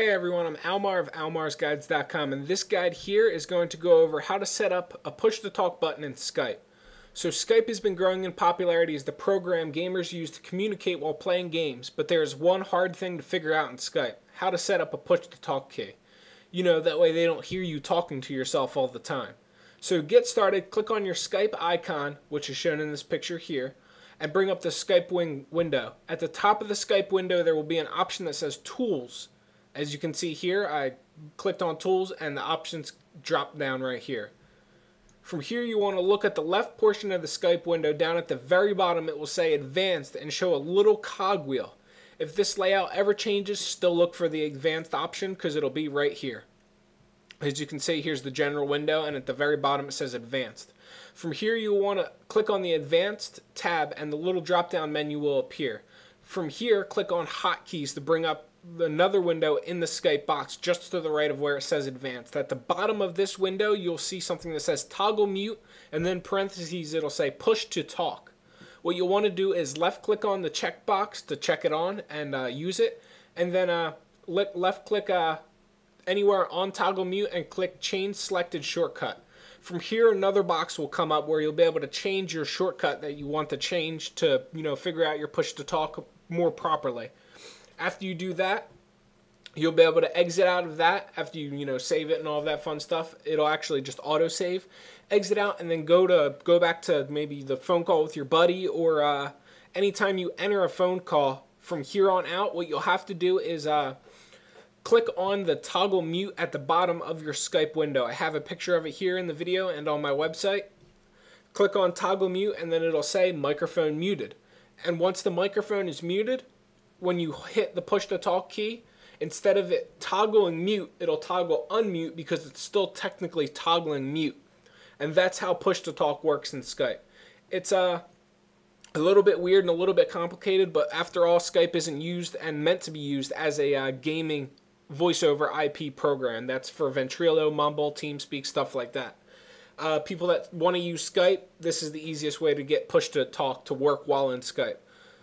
Hey everyone, I'm Almar of almarsguides.com and this guide here is going to go over how to set up a push to talk button in Skype. So Skype has been growing in popularity as the program gamers use to communicate while playing games, but there is one hard thing to figure out in Skype, how to set up a push to talk key. You know, that way they don't hear you talking to yourself all the time. So get started, click on your Skype icon, which is shown in this picture here, and bring up the Skype wing window. At the top of the Skype window, there will be an option that says Tools. As you can see here, I clicked on Tools and the options drop down right here. From here, you want to look at the left portion of the Skype window. Down at the very bottom, it will say Advanced and show a little cogwheel. If this layout ever changes, still look for the Advanced option because it'll be right here. As you can see, here's the general window, and at the very bottom it says Advanced. From here, you'll want to click on the Advanced tab, and the little drop-down menu will appear. From here, click on Hotkeys to bring up another window in the Skype box just to the right of where it says advanced. At the bottom of this window, you'll see something that says toggle mute, and then parentheses, it'll say push to talk. What you'll want to do is left click on the checkbox to check it on and uh, use it, and then uh, left click uh, anywhere on toggle mute and click change selected shortcut. From here, another box will come up where you'll be able to change your shortcut that you want to change to, you know, figure out your push to talk more properly. After you do that, you'll be able to exit out of that after you you know save it and all that fun stuff. It'll actually just auto save exit out and then go to go back to maybe the phone call with your buddy or uh, anytime you enter a phone call from here on out what you'll have to do is uh, click on the toggle mute at the bottom of your Skype window. I have a picture of it here in the video and on my website. Click on toggle mute and then it'll say microphone muted. And once the microphone is muted when you hit the push to talk key, instead of it toggling mute, it'll toggle unmute because it's still technically toggling mute. And that's how push to talk works in Skype. It's uh, a little bit weird and a little bit complicated, but after all, Skype isn't used and meant to be used as a uh, gaming voice over IP program. That's for Ventrilo, Mumble, TeamSpeak, stuff like that. Uh, people that want to use Skype, this is the easiest way to get push to talk to work while in Skype.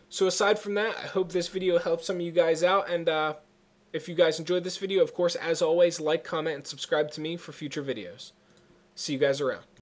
So aside from that, I hope this video helped some of you guys out. And uh, if you guys enjoyed this video, of course, as always, like, comment, and subscribe to me for future videos. See you guys around.